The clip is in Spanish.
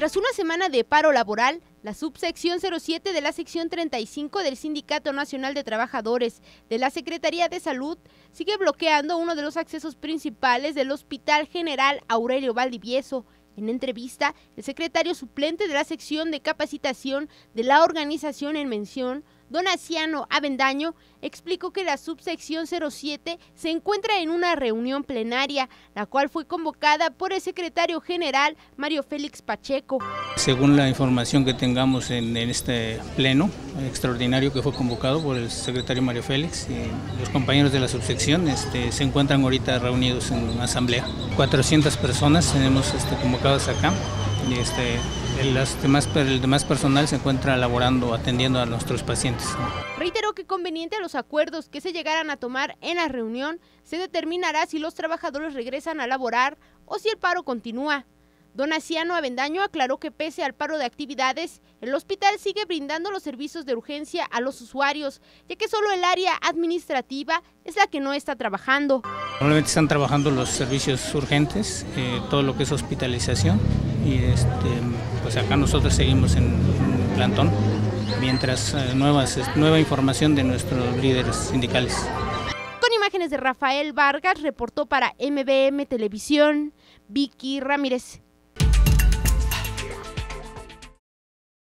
Tras una semana de paro laboral, la subsección 07 de la sección 35 del Sindicato Nacional de Trabajadores de la Secretaría de Salud sigue bloqueando uno de los accesos principales del Hospital General Aurelio Valdivieso. En entrevista, el secretario suplente de la sección de capacitación de la organización en mención Donaciano Avendaño explicó que la subsección 07 se encuentra en una reunión plenaria, la cual fue convocada por el secretario general Mario Félix Pacheco. Según la información que tengamos en, este pleno extraordinario que fue convocado por el secretario Mario Félix, los compañeros de la subsección este, se encuentran ahorita reunidos en una asamblea. 400 personas tenemos este, convocadas acá. Y este, el, demás, el demás personal se encuentra laborando, atendiendo a nuestros pacientes. Reiteró que conveniente a los acuerdos que se llegaran a tomar en la reunión, se determinará si los trabajadores regresan a laborar o si el paro continúa. Donaciano Avendaño aclaró que pese al paro de actividades, el hospital sigue brindando los servicios de urgencia a los usuarios, ya que solo el área administrativa es la que no está trabajando. Normalmente están trabajando los servicios urgentes, eh, todo lo que es hospitalización, y este, pues acá nosotros seguimos en, plantón, mientras eh, nuevas, nueva información de nuestros líderes sindicales. Con imágenes de Rafael Vargas, reportó para MBM Televisión, Vicky Ramírez.